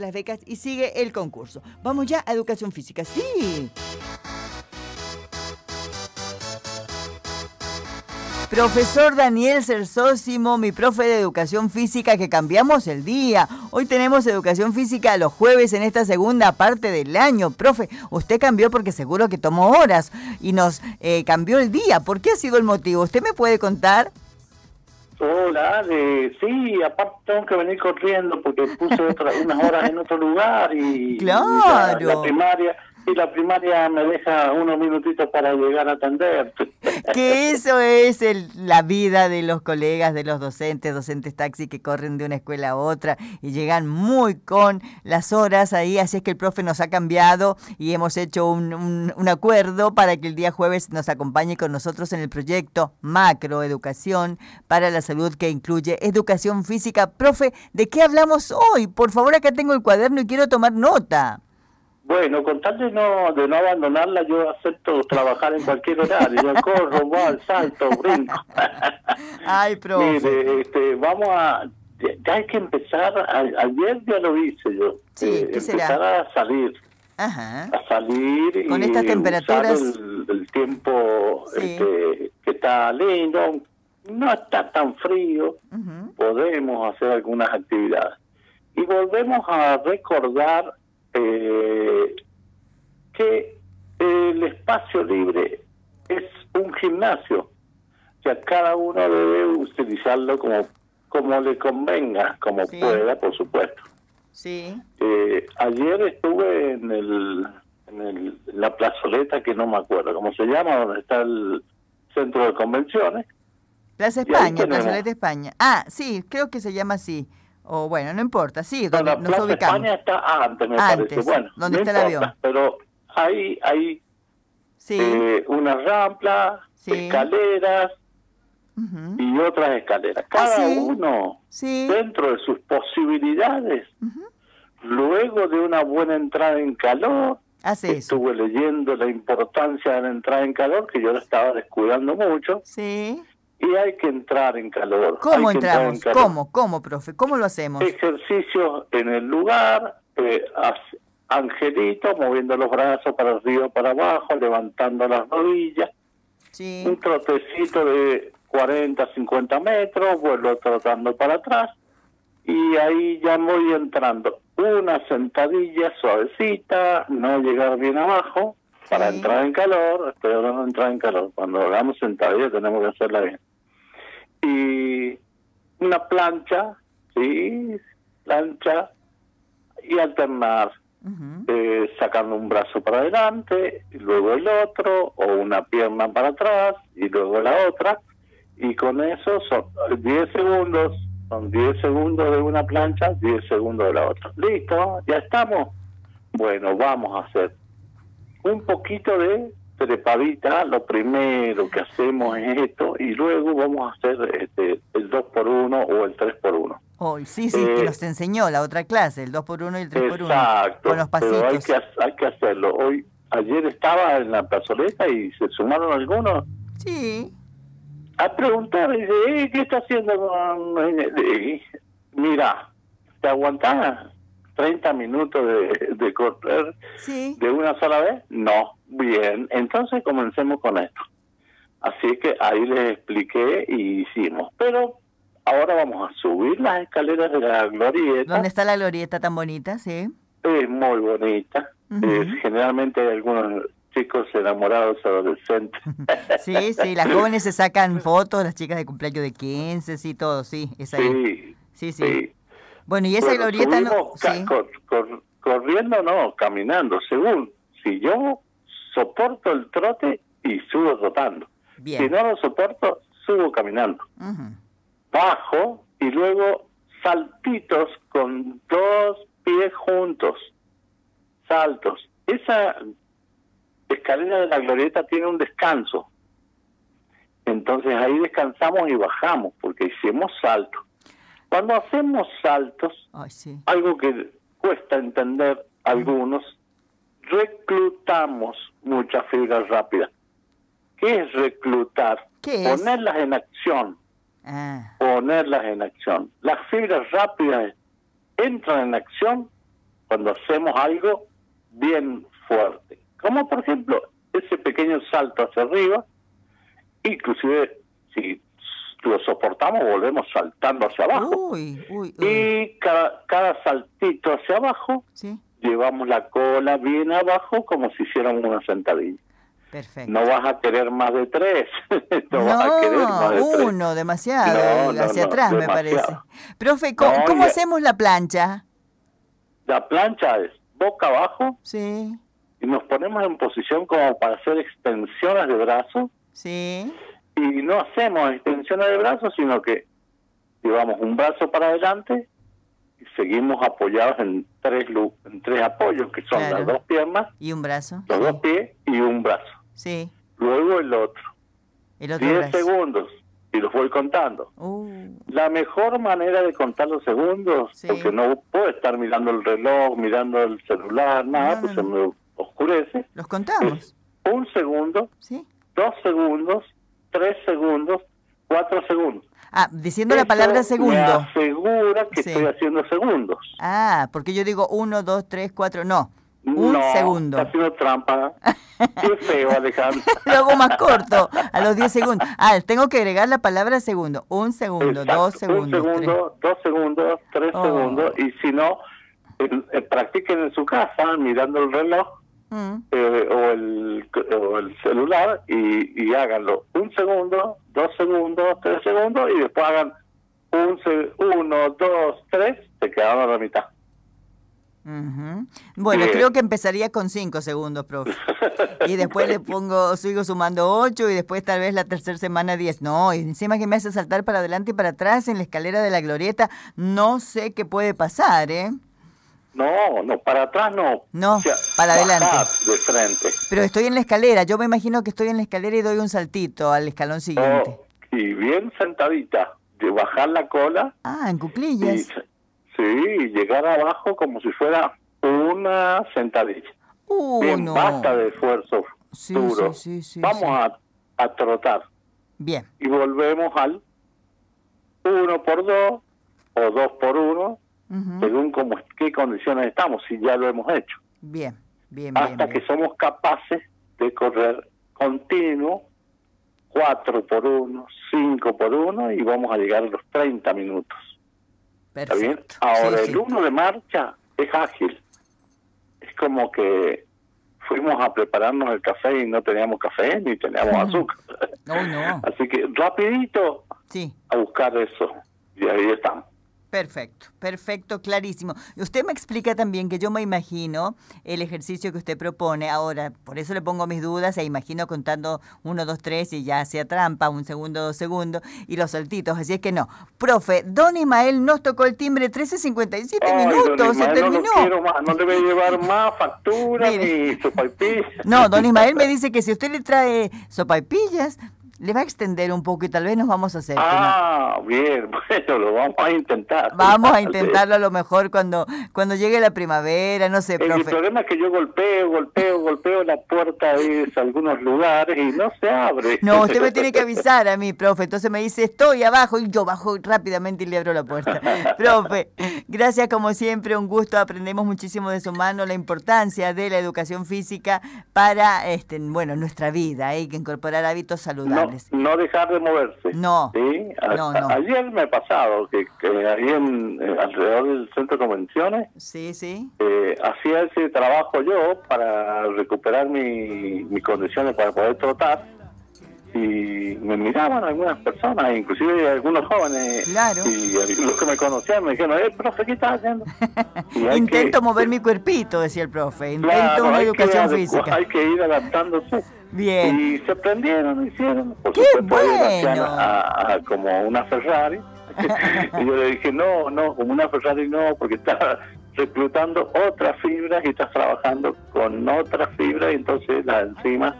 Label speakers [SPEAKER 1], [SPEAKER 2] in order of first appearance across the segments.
[SPEAKER 1] las becas y sigue el concurso. Vamos ya a educación física. Sí. Profesor Daniel Cersósimo, mi profe de educación física, que cambiamos el día. Hoy tenemos educación física los jueves en esta segunda parte del año. Profe, usted cambió porque seguro que tomó horas y nos eh, cambió el día. ¿Por qué ha sido el motivo? ¿Usted me puede contar?
[SPEAKER 2] Hola, sí, aparte tengo que venir corriendo porque puse unas horas en otro lugar y,
[SPEAKER 1] claro.
[SPEAKER 2] la primaria y la primaria me deja unos minutitos para llegar a atender.
[SPEAKER 1] Que eso es el, la vida de los colegas, de los docentes, docentes taxi que corren de una escuela a otra y llegan muy con las horas ahí, así es que el profe nos ha cambiado y hemos hecho un, un, acuerdo para que el día jueves nos acompañe con nosotros en el proyecto Macro Educación para la Salud que incluye educación física. Profe, ¿de qué hablamos hoy? Por favor, acá tengo el cuaderno y quiero tomar nota.
[SPEAKER 2] Bueno, con tal de no, de no abandonarla, yo acepto trabajar en cualquier horario. Yo corro, voy, salto, brinco.
[SPEAKER 1] Ay, profe.
[SPEAKER 2] Mire, este, vamos a... Ya hay que empezar, ayer ya lo hice yo.
[SPEAKER 1] Sí, ¿qué
[SPEAKER 2] empezar a salir.
[SPEAKER 1] Ajá.
[SPEAKER 2] A salir
[SPEAKER 1] Con estas temperaturas.
[SPEAKER 2] el, tiempo este, que está lindo, no está tan frío, podemos hacer algunas actividades. Y volvemos a recordar eh, que el espacio libre es un gimnasio. O sea, cada uno debe utilizarlo como, como le convenga, como pueda, por supuesto.
[SPEAKER 1] Sí.
[SPEAKER 2] Eh, ayer estuve en el, en el, la plazoleta que no me acuerdo cómo se llama, donde está el centro de convenciones.
[SPEAKER 1] Plaza España, plazoleta España. Ah, sí, creo que se llama así. O bueno, no importa, sí, donde nos ubicamos.
[SPEAKER 2] España está antes, me parece. Bueno,
[SPEAKER 1] donde está el avión.
[SPEAKER 2] Pero hay, hay
[SPEAKER 1] sí.
[SPEAKER 2] eh, una rampla, escaleras y otras escaleras. Ah, Cada uno dentro de sus posibilidades. Luego de una buena entrada en calor,
[SPEAKER 1] Hace
[SPEAKER 2] estuve leyendo la importancia de la entrada en calor, que yo la estaba descuidando mucho.
[SPEAKER 1] Sí
[SPEAKER 2] hay que entrar en calor.
[SPEAKER 1] ¿Cómo entramos? ¿Cómo? ¿Cómo, profe? ¿Cómo lo hacemos?
[SPEAKER 2] Ejercicios en el lugar, eh, angelito, moviendo los brazos para arriba, para abajo, levantando las rodillas.
[SPEAKER 1] Sí.
[SPEAKER 2] Un trotecito de 40, 50 metros, vuelvo trotando para atrás y ahí ya voy entrando. Una sentadilla suavecita, no llegar bien abajo, para entrar en calor, estoy hablando de entrar en calor, cuando hagamos sentadilla tenemos que hacerla bien y una plancha, sí, plancha y alternar, eh, sacando un brazo para adelante y luego el otro, o una pierna para atrás y luego la otra, y con eso son 10 segundos, son 10 segundos de una plancha, 10 segundos de la otra. Listo, ya estamos. Bueno, vamos a hacer un poquito de trepadita, lo primero que hacemos es esto y luego vamos a hacer este, el 2x1 o el 3x1.
[SPEAKER 1] Hoy, sí, sí, que nos enseñó la otra clase, el 2x1 y el 3x1.
[SPEAKER 2] Exacto,
[SPEAKER 1] con los pasitos.
[SPEAKER 2] Pero hay que, hay que hacerlo. Hoy, ayer estaba en la plazoleta y se sumaron algunos.
[SPEAKER 1] Sí.
[SPEAKER 2] A preguntar, dice, eh, ¿qué está haciendo con...? Mira, ¿te aguantás 30 minutos de, de correr de una sola vez? No Bien, entonces comencemos con esto. Así que ahí les expliqué y hicimos. Pero ahora vamos a subir las escaleras de la glorieta.
[SPEAKER 1] ¿Dónde está la glorieta tan bonita? Sí.
[SPEAKER 2] Es muy bonita. generalmente hay algunos chicos enamorados adolescentes.
[SPEAKER 1] sí, sí, las jóvenes se sacan fotos, las chicas de cumpleaños de 15 y todo, sí, es
[SPEAKER 2] ahí.
[SPEAKER 1] Sí, sí. Bueno, y esa glorieta no...
[SPEAKER 2] corriendo no, caminando, según. Si yo soporto el trote y subo trotando. Si no lo soporto, subo caminando. Bajo y luego saltitos con dos pies juntos. Saltos. Esa escalera de la glorieta tiene un descanso. Entonces ahí descansamos y bajamos porque hicimos saltos. Cuando hacemos saltos, algo que cuesta entender algunos, reclutamos muchas fibras rápidas. ¿Qué es reclutar? Ponerlas en acción.
[SPEAKER 1] Ah.
[SPEAKER 2] Ponerlas en acción. Las fibras rápidas entran en acción cuando hacemos algo bien fuerte. Como por ejemplo ese pequeño salto hacia arriba, inclusive si lo soportamos volvemos saltando hacia abajo. Y cada, cada saltito hacia abajo llevamos la cola bien abajo como si hiciéramos una sentadilla. Perfecto. No vas a querer más de tres.
[SPEAKER 1] no, vas a querer más de uno, demasiado. hacia atrás, me parece. Profe, ¿cómo, hacemos la plancha?
[SPEAKER 2] La plancha es boca abajo. Sí. Y nos ponemos en posición como para hacer extensiones de brazos. Sí. Y no hacemos extensiones de brazos, sino que llevamos un brazo para adelante y seguimos apoyados en tres en tres apoyos, que son las dos piernas.
[SPEAKER 1] Y un brazo.
[SPEAKER 2] Los dos pies y un brazo.
[SPEAKER 1] Sí.
[SPEAKER 2] Luego el otro. El otro 10 segundos y los voy contando. Uh. La mejor manera de contar los segundos, porque no puedo estar mirando el reloj, mirando el celular, nada, pues se me oscurece.
[SPEAKER 1] Los contamos.
[SPEAKER 2] un segundo, ¿Sí? dos segundos, tres segundos, cuatro segundos.
[SPEAKER 1] Ah, diciendo la palabra segundo. Me
[SPEAKER 2] asegura que estoy haciendo segundos.
[SPEAKER 1] Ah, porque yo digo uno, dos, tres, cuatro, no. Un no, segundo.
[SPEAKER 2] Está haciendo trampa. Qué feo, Alejandro.
[SPEAKER 1] Lo hago más corto, a los 10 segundos. Ah, tengo que agregar la palabra segundo. Un segundo, dos segundos.
[SPEAKER 2] Un segundo, dos segundos, tres oh. segundos. Y si no, practiquen en su casa mirando el reloj mm. eh, o, el, o el celular y, y háganlo. Un segundo, dos segundos, tres segundos y después hagan un, uno, dos, tres, se quedaron a la mitad.
[SPEAKER 1] Bueno, creo que empezaría con cinco segundos, profe. Y después le pongo, sigo sumando ocho y después tal vez la tercera semana diez. No, y encima que me hace saltar para adelante y para atrás en la escalera de la glorieta, no sé qué puede pasar, ¿eh?
[SPEAKER 2] No, no, para atrás no.
[SPEAKER 1] No, para adelante.
[SPEAKER 2] De frente.
[SPEAKER 1] Pero estoy en la escalera, yo me imagino que estoy en la escalera y doy un saltito al escalón siguiente. Oh,
[SPEAKER 2] y bien sentadita, de bajar la cola.
[SPEAKER 1] Ah, en cuclillas.
[SPEAKER 2] Sí, llegar abajo como si fuera una sentadilla. Uh, Bien, basta de esfuerzo duro. Vamos a, a, trotar.
[SPEAKER 1] Bien.
[SPEAKER 2] Y volvemos al uno por dos o dos por uno, según como, qué condiciones estamos, si ya lo hemos hecho.
[SPEAKER 1] Bien, bien,
[SPEAKER 2] Hasta que somos capaces de correr continuo, cuatro por uno, cinco por uno, y vamos a llegar a los 30 minutos. ¿Está bien? Ahora, el uno de marcha es ágil. Es como que fuimos a prepararnos el café y no teníamos café ni teníamos azúcar. Así que rapidito sí. a buscar eso. Y ahí estamos.
[SPEAKER 1] Perfecto, perfecto, clarísimo. Usted me explica también que yo me imagino el ejercicio que usted propone. Ahora, por eso le pongo mis dudas e imagino contando uno, dos, tres y ya hacía trampa, un segundo, dos segundos y los saltitos. Así es que no. Profe, don Ismael nos tocó el timbre 13.57 minutos, se terminó.
[SPEAKER 2] No, quiero más, no debe llevar más facturas ni sopaipillas.
[SPEAKER 1] No, don Ismael me dice que si usted le trae sopaipillas, le va a extender un poco y tal vez nos vamos a hacer.
[SPEAKER 2] Ah, bien, bueno, lo vamos a intentar.
[SPEAKER 1] Vamos a intentarlo a lo mejor cuando, cuando llegue la primavera, no sé, profe.
[SPEAKER 2] El problema es que yo golpeo, golpeo, golpeo la puerta de algunos lugares y no se abre.
[SPEAKER 1] No, usted me tiene que avisar a mí, profe. Entonces me dice, estoy abajo y yo bajo rápidamente y le abro la puerta. profe, gracias como siempre, un gusto. Aprendemos muchísimo de su mano la importancia de la educación física para, este, bueno, nuestra vida. Hay que incorporar hábitos saludables.
[SPEAKER 2] No, dejar de moverse.
[SPEAKER 1] No.
[SPEAKER 2] Ayer me ha pasado que, ahí en, eh, alrededor del centro de convenciones.
[SPEAKER 1] Sí, sí.
[SPEAKER 2] Eh, hacía ese trabajo yo para recuperar mi, mis condiciones para poder trotar y me miraban algunas personas, inclusive algunos jóvenes,
[SPEAKER 1] claro.
[SPEAKER 2] y los que me conocían me dijeron, eh, profe, ¿qué estás haciendo?
[SPEAKER 1] Intento mover mi cuerpito, decía el profe, intento una educación física.
[SPEAKER 2] Hay que ir adaptándose.
[SPEAKER 1] Bien.
[SPEAKER 2] Y se prendieron, hicieron, por
[SPEAKER 1] ¡Qué bueno!
[SPEAKER 2] a, como una Ferrari. y yo le dije, no, no, como una Ferrari no, porque estás reclutando otras fibras y estás trabajando con otras fibras y entonces las enzimas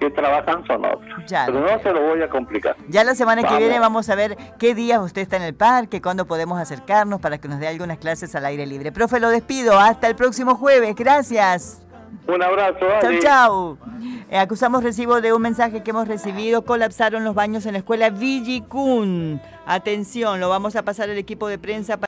[SPEAKER 2] que trabajan son otras. Pero no se lo voy a complicar.
[SPEAKER 1] Ya la semana que viene vamos a ver qué días usted está en el parque, cuándo podemos acercarnos para que nos dé algunas clases al aire libre. Profe, lo despido. Hasta el próximo jueves. Gracias.
[SPEAKER 2] Un abrazo.
[SPEAKER 1] Chao, chao. Eh, acusamos recibo de un mensaje que hemos recibido. Colapsaron los baños en la escuela Villicún. Atención, lo vamos a pasar al equipo de prensa.